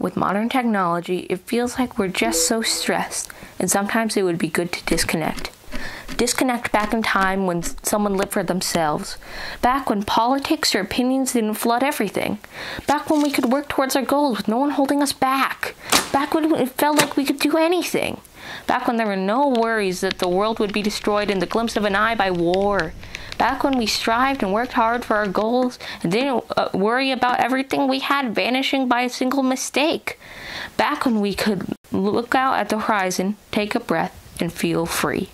with modern technology, it feels like we're just so stressed, and sometimes it would be good to disconnect. Disconnect back in time when someone lived for themselves. Back when politics or opinions didn't flood everything. Back when we could work towards our goals with no one holding us back. Back when it felt like we could do anything. Back when there were no worries that the world would be destroyed in the glimpse of an eye by war. Back when we strived and worked hard for our goals and didn't uh, worry about everything we had vanishing by a single mistake. Back when we could look out at the horizon, take a breath, and feel free.